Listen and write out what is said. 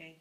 Okay,